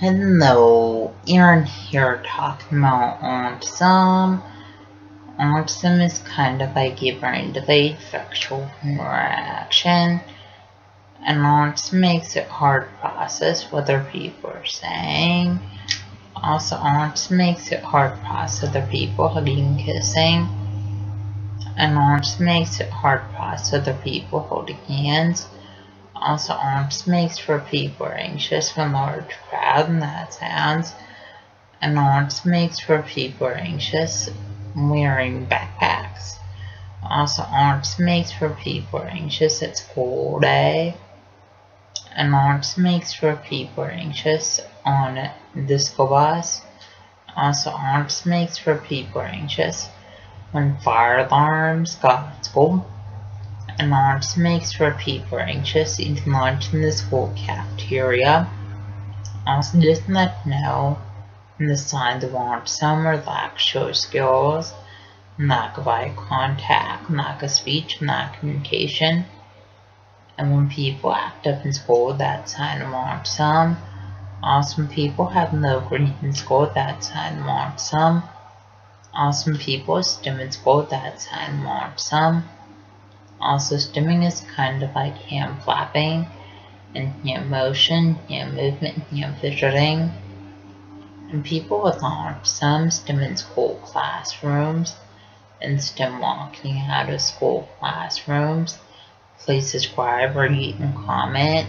Hello, Aaron here talking about autism. Autism is kind of like a brain delayed sexual reaction, and autism makes it hard to process what other people are saying. Also, autism makes it hard to process other people hugging and kissing, and autism makes it hard to process other people holding hands. Also, arms makes for people anxious when large crowd, and that sounds. And arms makes for people anxious wearing backpacks. Also, arms makes for people anxious at school day. Eh? And arms makes for people anxious on disco bus. Also, arms makes for people anxious when fire alarms go at school and arms makes for people anxious eating lunch in the school cafeteria. Also just let know the signs of autism or lack of skills, lack of eye contact, lack of speech, lack of communication. And when people act up in school, that's sign of autism. Awesome people have no green in school, that's sign of autism. Awesome people stim in school, that's sign of autism. Also, stimming is kind of like hand flapping and hand motion, hand movement, hand fidgeting. And people with autism stim in school classrooms and stim walking out of school classrooms. Please subscribe you can comment.